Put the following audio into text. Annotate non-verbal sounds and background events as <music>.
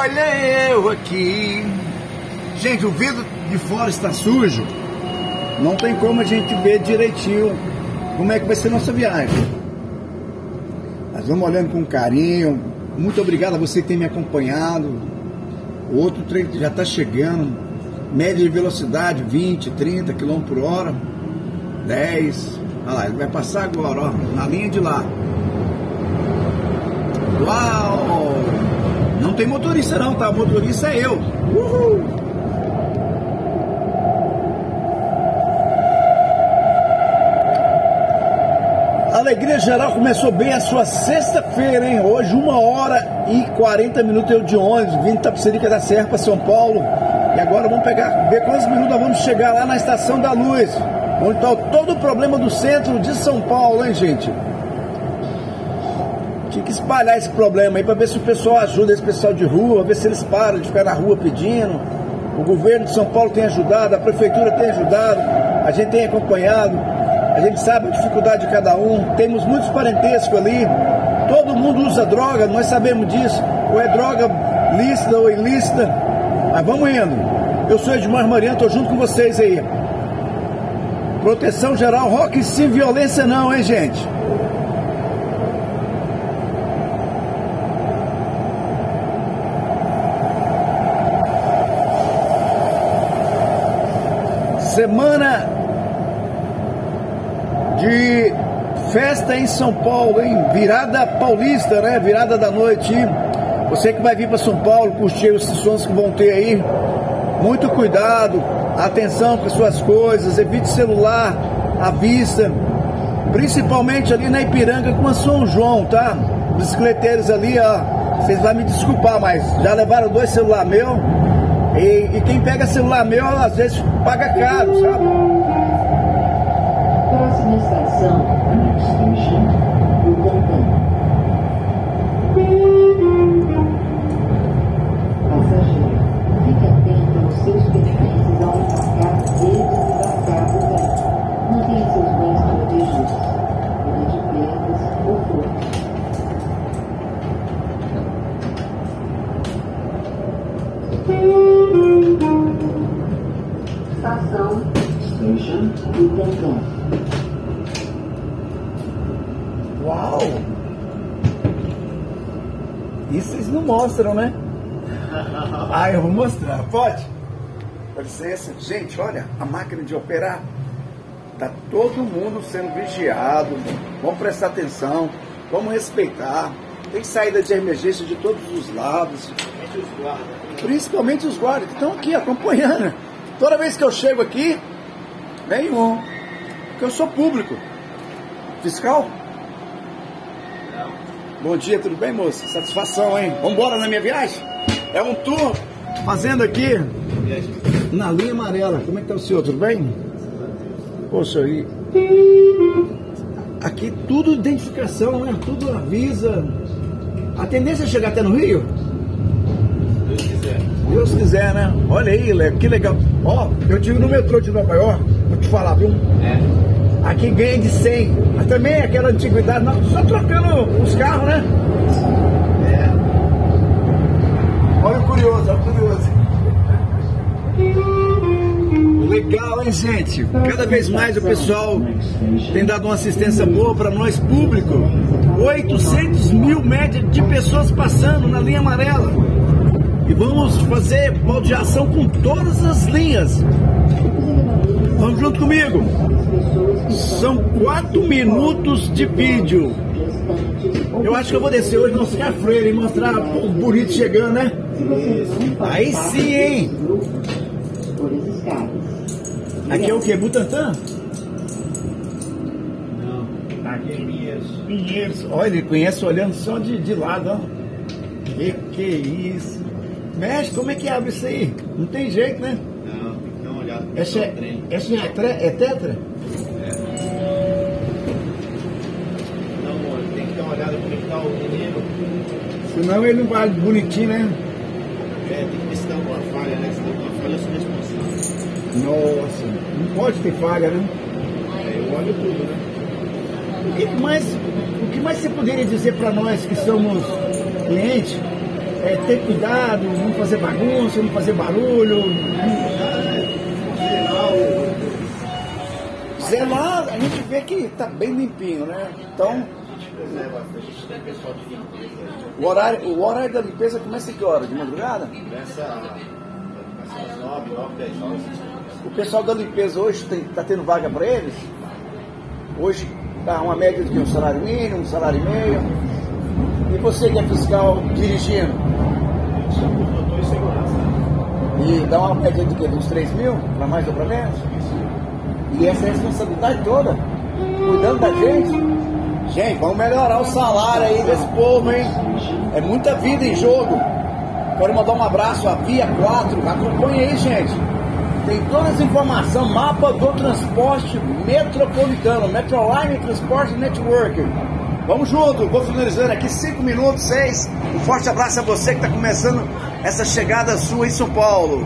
Olha eu aqui. Gente, o vidro de fora está sujo. Não tem como a gente ver direitinho como é que vai ser nossa viagem. Nós vamos olhando com carinho. Muito obrigado a você que tem me acompanhado. O outro trem já está chegando. Média de velocidade 20, 30 km por hora. 10. Olha lá, ele vai passar agora, ó, na linha de lá. Uau! Não tem motorista não, tá? O motorista é eu. Uhul! Alegria geral começou bem a sua sexta-feira, hein? Hoje, uma hora e 40 minutos eu de ônibus, vindo de Tapicerica da Serra para São Paulo. E agora vamos pegar, ver quantos minutos nós vamos chegar lá na Estação da Luz. Onde está todo o problema do centro de São Paulo, hein, gente? Tinha que espalhar esse problema aí para ver se o pessoal ajuda esse pessoal de rua, ver se eles param de ficar na rua pedindo. O governo de São Paulo tem ajudado, a prefeitura tem ajudado, a gente tem acompanhado, a gente sabe a dificuldade de cada um, temos muitos parentescos ali, todo mundo usa droga, nós sabemos disso, ou é droga lícita ou ilícita, mas vamos indo. Eu sou Edmar Mariano, estou junto com vocês aí. Proteção geral, rock sem violência não, hein, gente? Semana de festa em São Paulo, hein? Virada paulista, né? Virada da noite. Você que vai vir para São Paulo, curtir os sons que vão ter aí, muito cuidado, atenção com as suas coisas, evite celular à vista, principalmente ali na Ipiranga com a São João, tá? Bicicleteiros ali, ó, vocês vão me desculpar, mas já levaram dois celulares meus e, e, quem pega celular meu, às vezes paga caro, sabe? Próxima estação, Uau! Isso vocês não mostram, né? <laughs> Ah, eu vou mostrar, pode? Com licença. Gente, olha, a máquina de operar. Tá todo mundo sendo vigiado. Vamos prestar atenção, vamos respeitar. Tem saída de emergência de todos os lados. Principalmente os guardas que estão aqui acompanhando. Toda vez que eu chego aqui, vem um. Porque eu sou público. Fiscal? Bom dia, tudo bem, moça? Satisfação, hein? Vamos embora na minha viagem? É um tour fazendo aqui na linha amarela. Como é que tá o senhor? Tudo bem? Poxa, aí. Aqui tudo identificação, né? Tudo avisa. A tendência é chegar até no Rio? Deus quiser. Né? Olha aí, que legal. Ó, eu tive no metrô de Nova York, vou te falar, viu? É. Aqui ganha de 100. Mas também é aquela antiguidade, não, só trocando os carros, né? Olha o curioso, olha o curioso. Legal, hein, gente? Cada vez mais o pessoal tem dado uma assistência boa para nós, público. 800 mil média de pessoas passando na linha amarela. Vamos fazer baldeação com todas as linhas. Vamos junto comigo. São quatro minutos de vídeo. Eu acho que eu vou descer hoje no Oscar Freire e mostrar o bonito chegando, né? Aí sim, hein? Aqui é o que? Butantã? Aqui é Pinheiros. Pinheiros. Olha, ele conhece olhando só de, de lado, ó. Que que isso? Mexe, como é que abre isso aí? Não tem jeito, né? Não, tem que dar uma olhada. Essa é, trem. essa é, tre- é tetra? Não, amor, tem que dar uma olhada como é que tá o menino. Senão ele não vai bonitinho, né? É, tem que ver se dá alguma falha, né? Se dá alguma falha, eu sou responsável. Nossa, não pode ter falha, né? É, eu olho tudo, né? O que mais, o que mais você poderia dizer para nós que somos clientes é, ter cuidado, não fazer bagunça, não fazer barulho. Zelar, a gente vê que está bem limpinho, né? Então. O horário, o horário da limpeza começa que hora? De madrugada? Começa às 9, 9, 10 horas. O pessoal da limpeza hoje está tendo vaga para eles? Hoje está uma média de um salário mínimo, um salário e meio. Você que é fiscal dirigindo? E dá uma média de quê? Uns 3 mil? Para mais ou para menos? E essa é a responsabilidade toda. Cuidando da gente. Gente, vamos melhorar o salário aí desse povo, hein? É muita vida em jogo. Quero mandar um abraço à Via 4. Acompanhe aí, gente. Tem todas as informações, mapa do transporte metropolitano, Metroline Transport Network. Vamos junto, vou finalizando aqui 5 minutos, 6. Um forte abraço a você que está começando essa chegada sua em São Paulo.